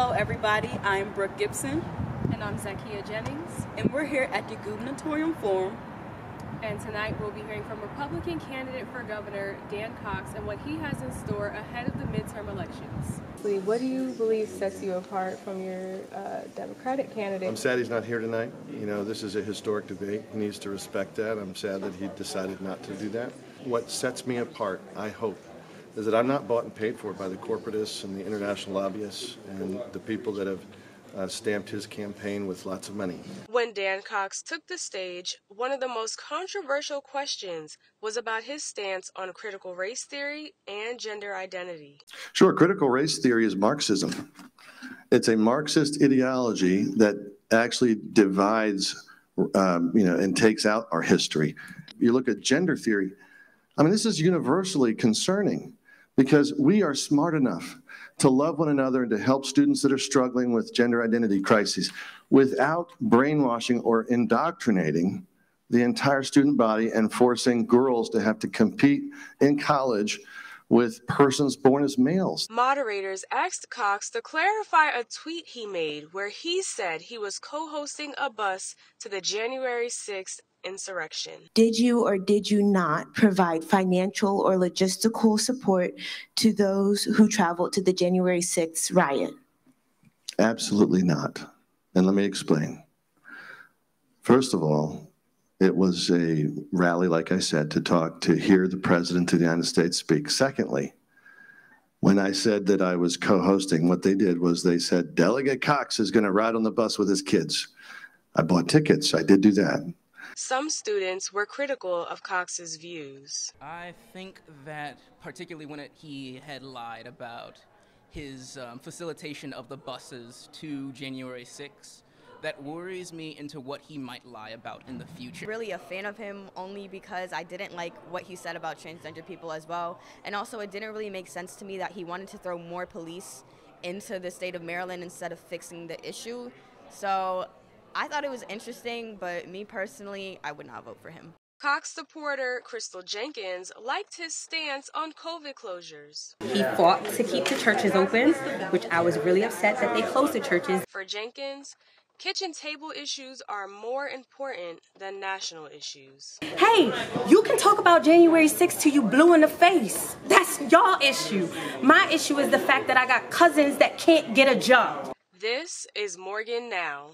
Hello, everybody. I'm Brooke Gibson. And I'm Zakiya Jennings. And we're here at the Gubernatorial Forum. And tonight we'll be hearing from Republican candidate for governor Dan Cox and what he has in store ahead of the midterm elections. Lee, what do you believe sets you apart from your uh, Democratic candidate? I'm sad he's not here tonight. You know, this is a historic debate. He needs to respect that. I'm sad that he decided not to do that. What sets me apart, I hope, is that I'm not bought and paid for by the corporatists and the international lobbyists and the people that have uh, stamped his campaign with lots of money. When Dan Cox took the stage, one of the most controversial questions was about his stance on critical race theory and gender identity. Sure, critical race theory is Marxism. It's a Marxist ideology that actually divides, um, you know, and takes out our history. You look at gender theory. I mean, this is universally concerning because we are smart enough to love one another and to help students that are struggling with gender identity crises without brainwashing or indoctrinating the entire student body and forcing girls to have to compete in college with persons born as males. Moderators asked Cox to clarify a tweet he made where he said he was co hosting a bus to the January 6th insurrection. Did you or did you not provide financial or logistical support to those who traveled to the January 6th riot? Absolutely not. And let me explain. First of all, it was a rally, like I said, to talk, to hear the President of the United States speak. Secondly, when I said that I was co hosting, what they did was they said, Delegate Cox is going to ride on the bus with his kids. I bought tickets. I did do that. Some students were critical of Cox's views. I think that, particularly when it, he had lied about his um, facilitation of the buses to January 6th, that worries me into what he might lie about in the future. Really a fan of him only because I didn't like what he said about transgender people as well. And also, it didn't really make sense to me that he wanted to throw more police into the state of Maryland instead of fixing the issue. So I thought it was interesting, but me personally, I would not vote for him. Cox supporter Crystal Jenkins liked his stance on COVID closures. He fought to keep the churches open, which I was really upset that they closed the churches. For Jenkins, kitchen table issues are more important than national issues. Hey, you can talk about January 6th till you blue in the face. That's y'all issue. My issue is the fact that I got cousins that can't get a job. This is Morgan Now.